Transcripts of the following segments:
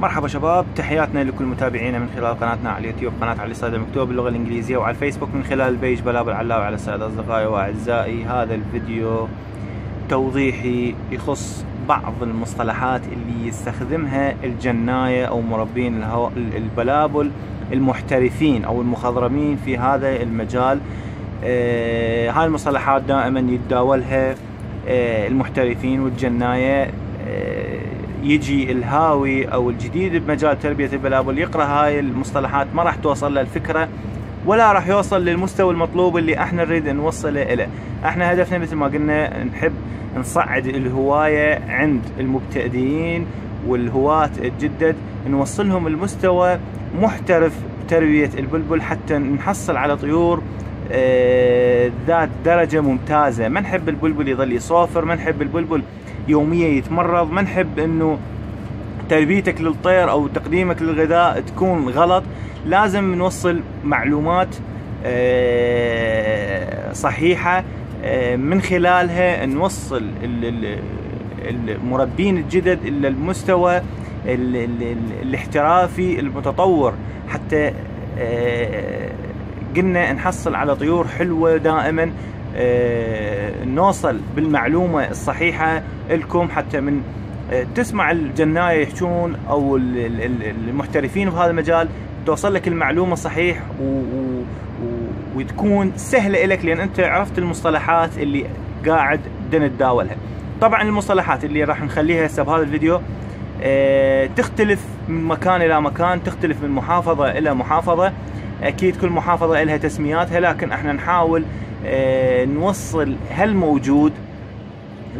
مرحبا شباب تحياتنا لكل متابعينا من خلال قناتنا على اليوتيوب قناة علي الصيد المكتوب باللغة الإنجليزية وعلى الفيسبوك من خلال ال page بلابل علاوي على السادة أصدقائي وأعزائي هذا الفيديو توضيحي يخص بعض المصطلحات اللي يستخدمها الجناية أو مربين الهو... البلابل المحترفين أو المخضرمين في هذا المجال. آه هاي المصطلحات دائما يتداولها آه المحترفين والجناية آه يجي الهاوي أو الجديد بمجال تربية البلابل يقرأ هاي المصطلحات ما راح توصل له الفكرة ولا راح يوصل للمستوى المطلوب اللي إحنا نريد نوصله له إحنا هدفنا مثل ما قلنا نحب نصعد الهواية عند المبتدئين والهواة الجدد نوصلهم المستوى محترف بتربيه البلبل حتى نحصل على طيور ذات درجة ممتازة. ما نحب البلبل يظل يصوفر ما نحب البلبل يوميا يتمرض ما نحب إنه تربيتك للطير أو تقديمك للغذاء تكون غلط. لازم نوصل معلومات صحيحة من خلالها نوصل المربين الجدد إلى المستوى الاحترافي المتطور. حتى قلنا نحصل على طيور حلوة دائما نوصل بالمعلومة الصحيحة لكم حتى من تسمع الجناية يحجون أو المحترفين بهذا المجال توصل لك المعلومة صحيح و... وتكون سهلة لك لأن أنت عرفت المصطلحات اللي قاعد نتداولها طبعا المصطلحات اللي راح نخليها هسه بهذا الفيديو آه تختلف من مكان إلى مكان تختلف من محافظة إلى محافظة. أكيد كل محافظة لها تسمياتها لكن إحنا نحاول آه نوصل هل موجود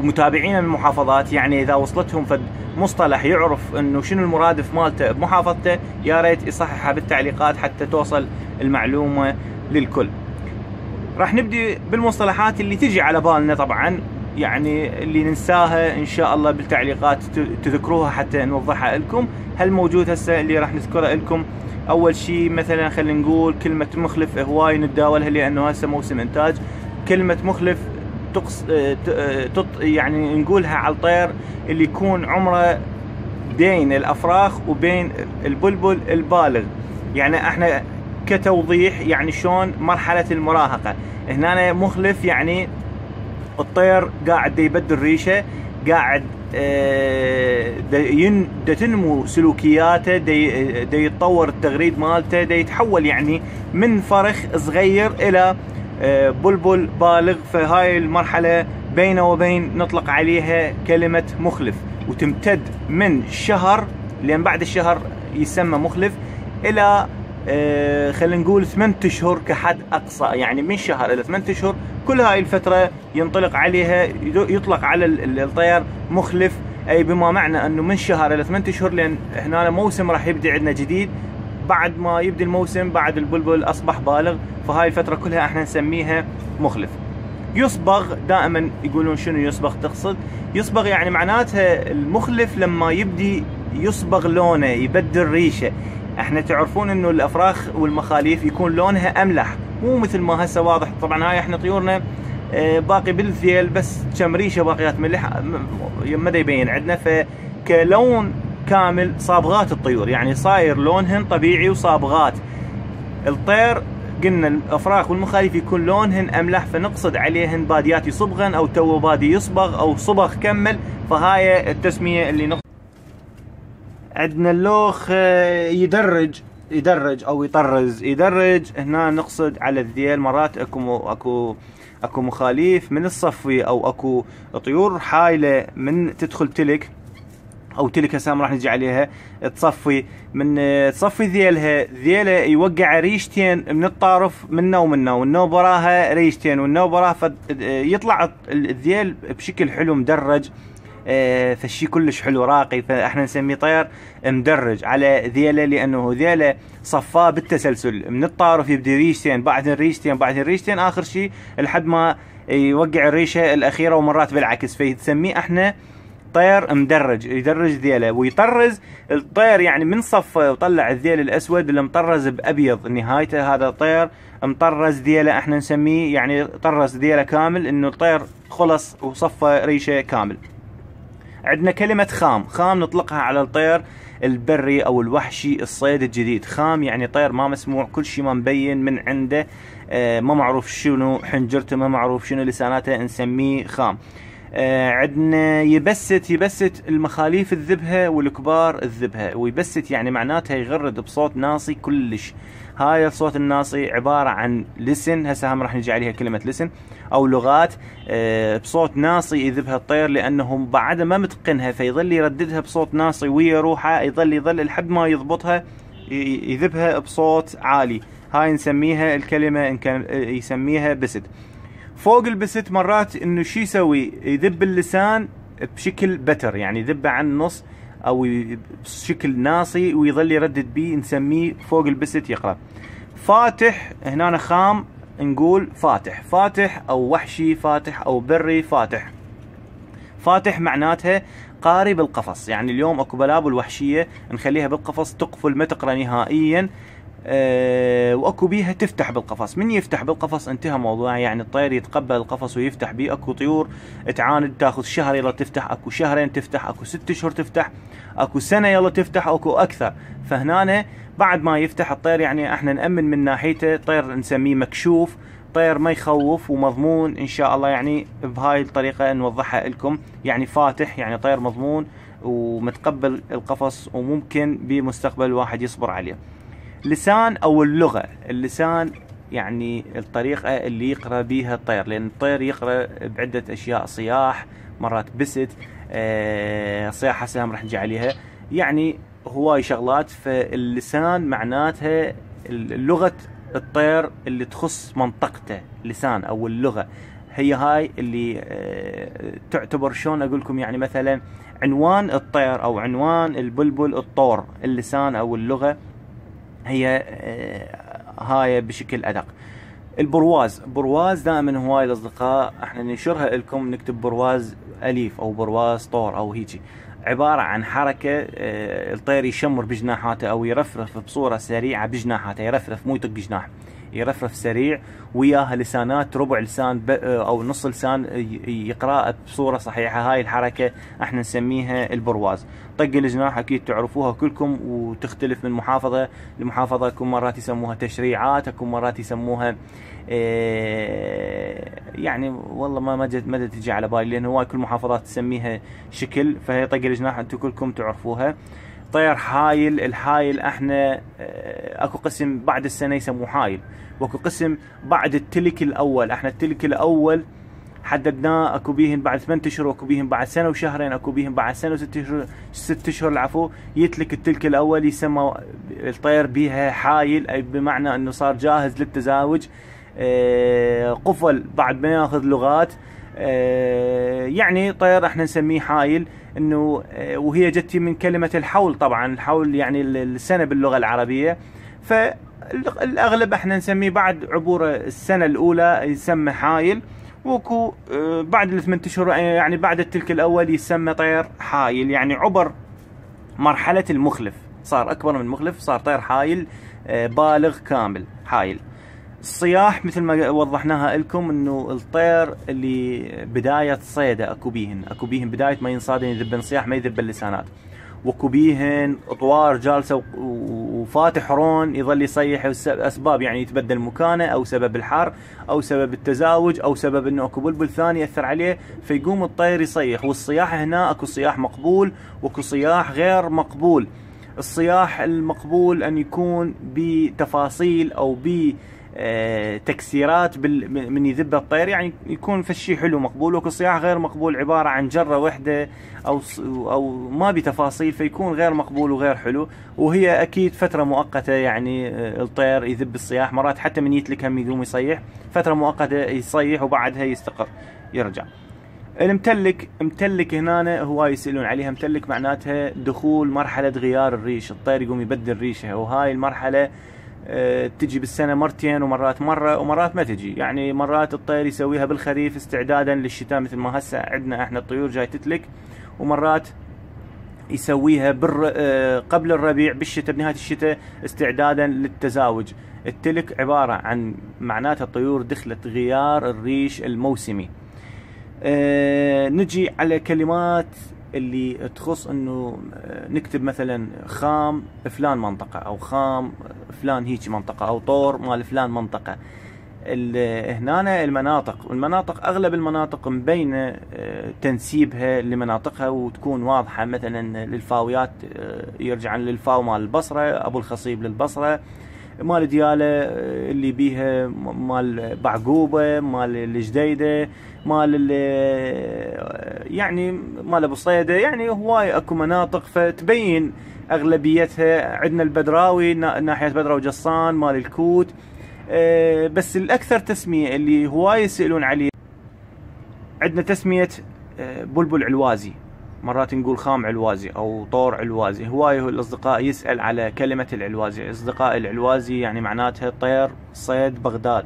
متابعينا من المحافظات يعني إذا وصلتهم فد مصطلح يعرف إنه شنو المرادف مالته بمحافظته يا ريت يصححها بالتعليقات حتى توصل المعلومة للكل. راح نبدي بالمصطلحات اللي تجي على بالنا طبعا يعني اللي ننساها إن شاء الله بالتعليقات تذكروها حتى نوضحها لكم، هل موجود هسه اللي راح نذكره لكم؟ أول شيء مثلا خلينا نقول كلمة مخلف هواي نتداولها لأنه هسه موسم إنتاج. كلمة مخلف تقص تط يعني نقولها على الطير اللي يكون عمره بين الأفراخ وبين البلبل البالغ. يعني إحنا كتوضيح يعني شلون مرحلة المراهقة. هنا مخلف يعني الطير قاعد يبدل ريشه قاعد دا تنمو سلوكياته دا يتطور التغريد مالته دا يتحول يعني من فرخ صغير إلى بلبل بالغ. فهاي المرحلة بينه وبين نطلق عليها كلمة مخلف. وتمتد من شهر لأن بعد الشهر يسمى مخلف إلى خلينا نقول ثمانية أشهر كحد أقصى. يعني من شهر إلى ثمانية أشهر كل هاي الفترة ينطلق عليها يطلق على الطير مخلف. أي بما معنى أنه من شهر إلى ثمانية أشهر لأن هنا موسم راح يبدي عندنا جديد. بعد ما يبدي الموسم بعد البلبل أصبح بالغ. فهاي الفترة كلها إحنا نسميها مخلف. يصبغ دائما يقولون شنو يصبغ تقصد؟ يصبغ يعني معناتها المخلف لما يبدي يصبغ لونه يبدل ريشة. إحنا تعرفون إنه الأفراخ والمخاليف يكون لونها أملح مو مثل ما هسه واضح. طبعا هاي إحنا طيورنا باقي بالذيل بس كم ريشة باقيات ملح ما يبين عندنا. فكلون كامل صابغات الطيور يعني صاير لونهن طبيعي وصابغات. الطير قلنا الأفراخ والمخاليف يكون لونهن أملح فنقصد عليهن باديات يصبغن أو تو بادي يصبغ أو صبغ كمل. فهاي التسمية اللي نقصد عندنا اللوخ يدرج يدرج أو يطرز. يدرج هنا نقصد على الذيل مرات أكو أكو أكو مخاليف من الصفي أو أكو طيور حايلة من تدخل تلك أو تلك هسه راح نجي عليها. تصفي من تصفي ذيلها. ذيلة يوقع ريشتين من الطارف منا ومنا والنوب وراها ريشتين والنوب وراها يطلع الذيل بشكل حلو مدرج. فالشي كلش حلو راقي فاحنا نسميه طير مدرج. على ذيله لأنه ذيله صفاه بالتسلسل. من الطارف يبدي ريشتين بعد الريشتين بعد الريشتين آخر شيء لحد ما يوقع الريشة الأخيرة ومرات بالعكس. فيسميه إحنا طير مدرج يدرج ذيله ويطرز الطير. يعني من صفه وطلع الذيل الأسود اللي مطرز بأبيض نهايته. هذا طير مطرز ذيله إحنا نسميه يعني طرز ذيله كامل إنه الطير خلص وصفى ريشة كامل. عندنا كلمة خام. خام نطلقها على الطير البري أو الوحشي الصيد الجديد. خام يعني طير ما مسموع كل شيء ما مبين من عنده. آه، ما معروف شنو حنجرته ما معروف شنو لساناته نسميه خام. آه عندنا يبست يبست المخاليف الذبهة والكبار الذبهة ويبست يعني معناتها يغرد بصوت ناصي كلش. هاي الصوت الناصي عبارة عن لسن هسه هم راح نجي عليها كلمة لسن أو لغات آه بصوت ناصي يذبها الطير لأنه بعد ما متقنها فيظل يرددها بصوت ناصي ويا روحه يظل يظل لحد ما يضبطها يذبها بصوت عالي. هاي نسميها الكلمة إن كان يسميها بسد فوق البست مرات إنه شو يسوي؟ يذب اللسان بشكل بتر يعني يذبه عن النص أو بشكل ناصي ويظل يردد بيه نسميه فوق البست يقرأ. فاتح هنا خام نقول فاتح. فاتح أو وحشي فاتح أو بري فاتح. فاتح معناتها قاري بالقفص. يعني اليوم أكو بلابل وحشية نخليها بالقفص تقفل ما تقرأ نهائيا. وأكو بيها تفتح بالقفص. من يفتح بالقفص؟ انتهى موضوع. يعني الطير يتقبل القفص ويفتح بيه. أكو طيور تعاند تاخذ شهر يلا تفتح أكو شهرين تفتح أكو ست أشهر تفتح أكو سنة يلا تفتح أكو أكثر. فهنا بعد ما يفتح الطير يعني إحنا نأمن من ناحيته. طير نسميه مكشوف. طير ما يخوف ومضمون. إن شاء الله يعني بهاي الطريقة نوضحها لكم. يعني فاتح يعني طير مضمون ومتقبل القفص وممكن بمستقبل الواحد يصبر عليه. لسان أو اللغة. اللسان يعني الطريقة اللي يقرأ بيها الطير لأن الطير يقرأ بعدة أشياء صياح مرات بست آه صياح هسه راح نجي عليها. يعني هواي شغلات فاللسان معناتها لغة الطير اللي تخص منطقته لسان أو اللغة. هي هاي اللي آه تعتبر شلون أقول لكم؟ يعني مثلا عنوان الطير أو عنوان البلبل الطور اللسان أو اللغة. هي آه، هاي بشكل أدق. البرواز برواز دائما هواي الأصدقاء إحنا ننشرها لكم نكتب برواز أليف أو برواز طور أو هيجي. عبارة عن حركة آه، الطير يشمر بجناحاته أو يرفرف بصورة سريعة بجناحاته يرفرف مو يطق جناح يرفرف سريع وياها لسانات ربع لسان أو نص لسان يقرأ بصورة صحيحة. هاي الحركة إحنا نسميها البرواز. طق الجناح أكيد تعرفوها كلكم وتختلف من محافظة لمحافظة. اكو مرات يسموها تشريعات اكو مرات يسموها إيه يعني والله ما ما ما تجي على بالي لأن هواي كل محافظات تسميها شكل فهي طق الجناح أنتم كلكم تعرفوها. طير حايل الحايل إحنا آه، اكو قسم بعد السنة يسموه حايل. واكو قسم بعد التلك الأول. إحنا التلك الأول حددناه اكو بيهن بعد ثمان أشهر واكو بيهن بعد سنة وشهرين اكو بيهن بعد سنة وست أشهر ست أشهر العفو. يتلك التلك الأول يسمى الطير بيها حايل أي بمعنى إنه صار جاهز للتزاوج. آه، قفل بعد ما ياخذ لغات. يعني طير إحنا نسميه حايل انه آه، وهي جتي من كلمة الحول طبعا الحول يعني السنة باللغة العربية. فالأغلب إحنا نسميه بعد عبور السنة الأولى يسمى حايل. وكو آه، بعد الثمان اشهر يعني بعد التلك الأول يسمى طير حايل. يعني عبر مرحلة المخلف صار أكبر من المخلف صار طير حايل بالغ كامل حايل. الصياح مثل ما وضحناها لكم إنه الطير اللي بداية صيده أكو بيهن أكو بيهن بداية ما ينصادن يذبن صياح ما يذب اللسانات. وأكو بيهن أطوار جالسة وفاتح رون يظل يصيح أسباب يعني يتبدل مكانه أو سبب الحر أو سبب التزاوج أو سبب إنه أكو بلبل ثاني يأثر عليه فيقوم الطير يصيح. والصياح هنا أكو صياح مقبول وأكو صياح غير مقبول. الصياح المقبول أن يكون بتفاصيل أو ب آه، تكسيرات من يذب الطير. يعني يكون فشي حلو مقبول وكو صياح غير مقبول عبارة عن جرة وحدة أو أو ما بتفاصيل فيكون غير مقبول وغير حلو. وهي أكيد فترة مؤقتة يعني آه، الطير يذب الصياح. مرات حتى من يتلك هم يقوم يصيح. فترة مؤقتة يصيح وبعدها يستقر يرجع. المتلك متلك هنا هو يسألون عليها. متلك معناتها دخول مرحلة غيار الريش. الطير يقوم يبدل ريشه. وهاي المرحلة آه، تجي بالسنة مرتين ومرات مرة ومرات ما تجي. يعني مرات الطير يسويها بالخريف استعدادا للشتاء مثل ما هسه عندنا إحنا الطيور جاي تتلك. ومرات يسويها آه، قبل الربيع بالشتاء بنهاية الشتاء استعدادا للتزاوج. التلك عبارة عن معناتها الطيور دخلت غيار الريش الموسمي. أه نجي على كلمات اللي تخص إنه نكتب مثلا خام فلان منطقة أو خام فلان هيك منطقة أو طور مال فلان منطقة. هنا المناطق المناطق أغلب المناطق مبينة آه، تنسيبها لمناطقها وتكون واضحة. مثلا للفاويات آه، يرجع للفاو مال البصرة أبو الخصيب للبصرة. مال دياله آه، اللي بيها مال بعقوبة مال الجديدة مال يعني مال أبو صيدة. يعني هواي أكو مناطق فتبين أغلبيتها عندنا البدراوي ناحية بدراوي جصان مال الكوت. آه، بس الأكثر تسمية اللي هواي يسألون عليه عندنا تسمية آه، بلبل علوازي مرات نقول خام علوازي أو طور علوازي. هواي الأصدقاء يسأل على كلمة العلوازي. أصدقاء العلوازي يعني معناتها طير صيد بغداد.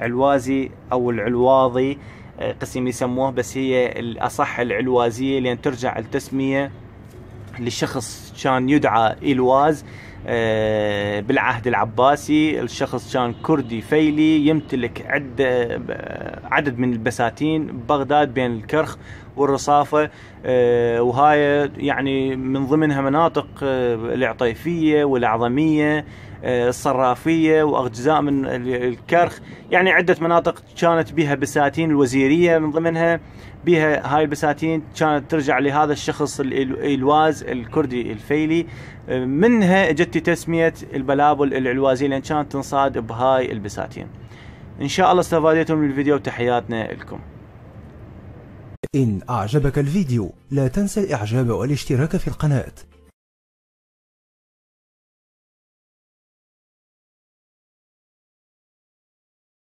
علوازي أو العلواضي آه، قسم يسموه بس هي الأصح العلوازية لأن ترجع التسمية لشخص كان يدعى إلواز آه، بالعهد العباسي. الشخص كان كردي فيلي يمتلك عدة عدد من البساتين ببغداد بين الكرخ والرصافة آه، وهاي يعني من ضمنها مناطق آه، العطيفية والأعظمية الصرافية وأجزاء من الكرخ. يعني عدة مناطق كانت بها بساتين الوزيرية من ضمنها بها هاي البساتين كانت ترجع لهذا الشخص علواز الكردي الفيلي. منها اجت تسمية البلابل العلوازية لأن كانت تنصاد بهاي البساتين. إن شاء الله استفادتم من الفيديو وتحياتنا لكم. إن أعجبك الفيديو لا تنسى الإعجاب والاشتراك في القناة.